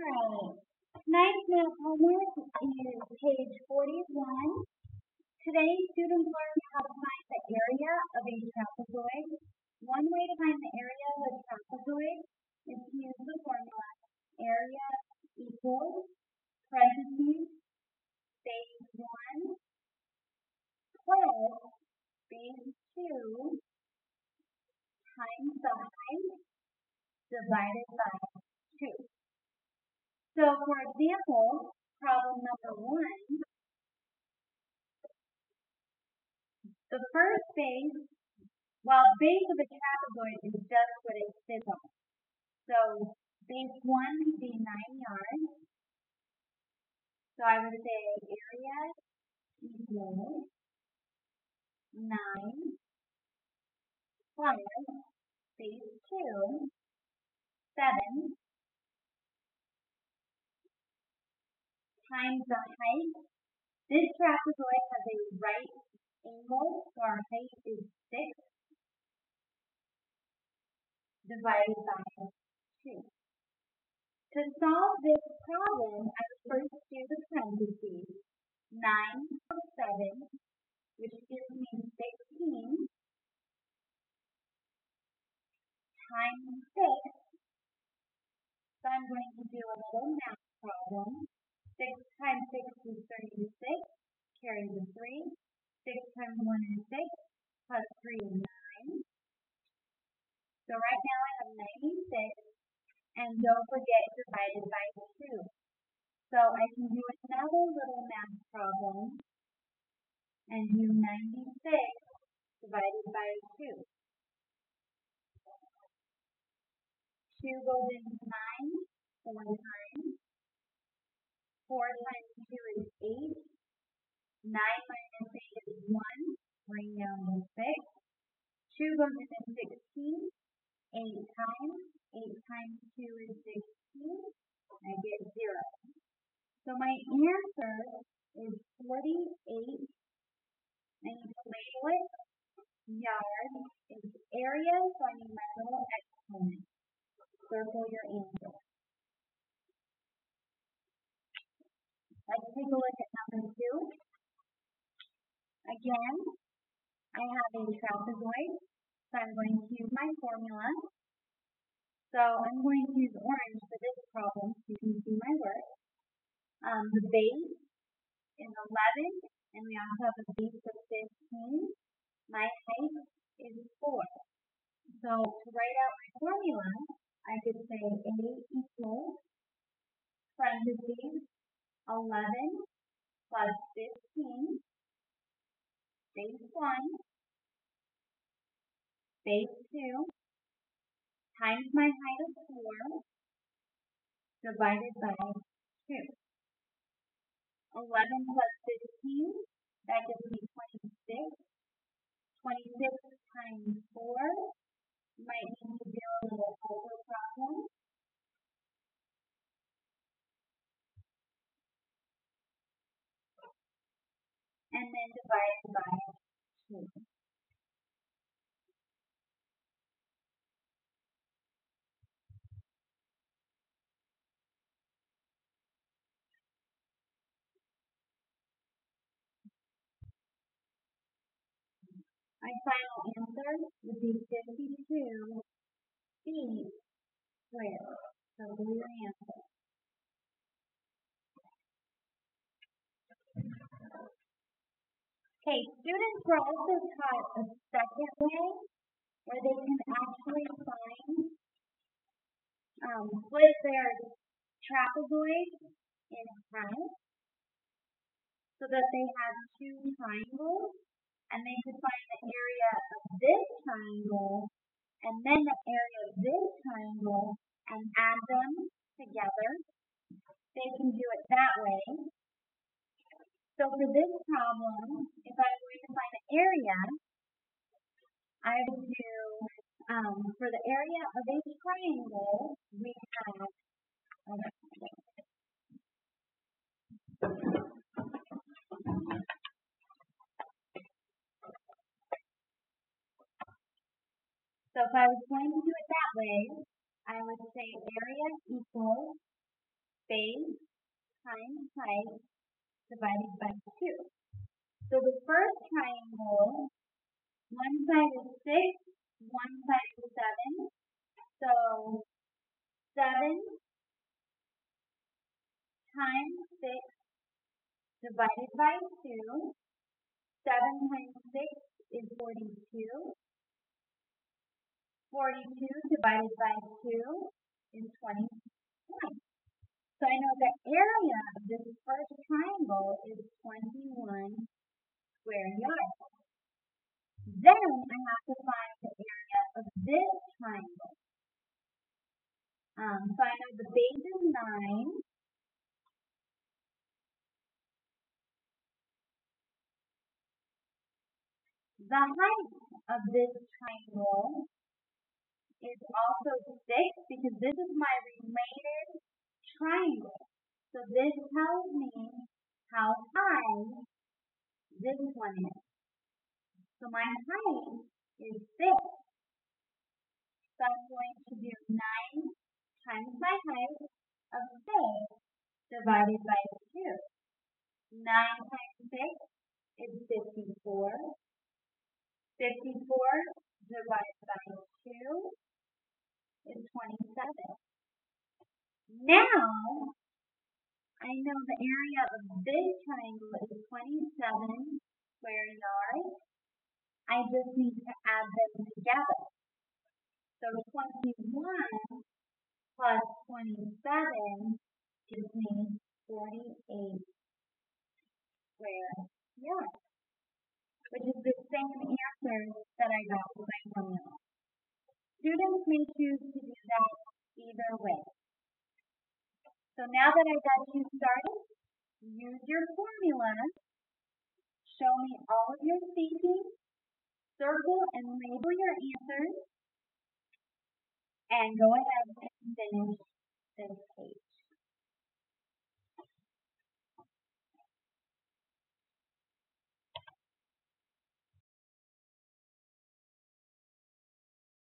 Alright, tonight's math homework is page 41. Today, students learned how to find the area of a trapezoid. One way to find the area of a trapezoid is to use the formula area equals parentheses base 1 plus base 2 times the height divided by 2. So for example, problem number one, the first base, well, base of a trapezoid is just what it sits on. So base one would be nine yards. So I would say area equals nine plus base two, seven times the height. This trapezoid has a right angle, so our height is 6 divided by 2. To solve this problem, I first do the parentheses. 9 plus 7, which gives me 16, times 6. So I'm going to do a little math problem. 6 times 6 is 36, carry the 3. 6 times 1 is 6, plus 3 is 9. So right now I have 96, and don't forget divided by 2. So I can do another little math problem, and do 96 divided by 2. 2 goes into 9 four times. 4 times 2 is 8. 9 minus 8 is 1. Bring down to 6. 2 goes into 16. 8 times. 8 times 2 is 16. I get 0. So my answer is 48. I need to label it. Yard is area, so I need my little exponent. Circle your answer. Let's take a look at number two. Again, I trapezoid, so I'm going to use my formula. So I'm going to use orange for this problem so you can see my work. Um, the base is 11, and we also have a base of 15. My height is 4. So to write out my formula, I could say A equals parentheses 11 plus 15, base 1, base 2, times my height of 4, divided by 2. 11 plus 15, that gives me 26. 26 times 4, might need to do a little over problem. and then divided by 2. My final answer would be 52 feet squared. So do your answer. Okay, students were also taught a second way where they can actually find, um, split their trapezoid in half so that they have two triangles and they could find the area of this triangle and then the area of this triangle and add them together. They can do it that way. So for this problem, if I'm going to find the area, I would do, um, for the area of a triangle, we have, So if I was going to do it that way, I would say area equals base times height divided by 2. So the first triangle, one side is 6, one side is 7. So 7 times 6 divided by 2. 7 times 6 is 42. 42 divided by 2 is 21. So I know the area of this first triangle is 21 square yards. Then I have to find the area of this triangle. Um, so I know the base is 9. The height of this triangle is also 6 because this is my related triangle. So this tells me how high this one is. So my height is 6. So I'm going to do 9 times my height of 6 divided by 2. 9 times 6 is 54. 54 divided by 2 is 27. Now, I know the area of this triangle is 27 square yards. I just need to add them together. So 21 plus 27 gives me 48 square yards, which is the same answer that I got with my formula. Students may choose to do that either way. So now that I got you started, use your formula, show me all of your speaking, circle and label your answers, and go ahead and finish this page.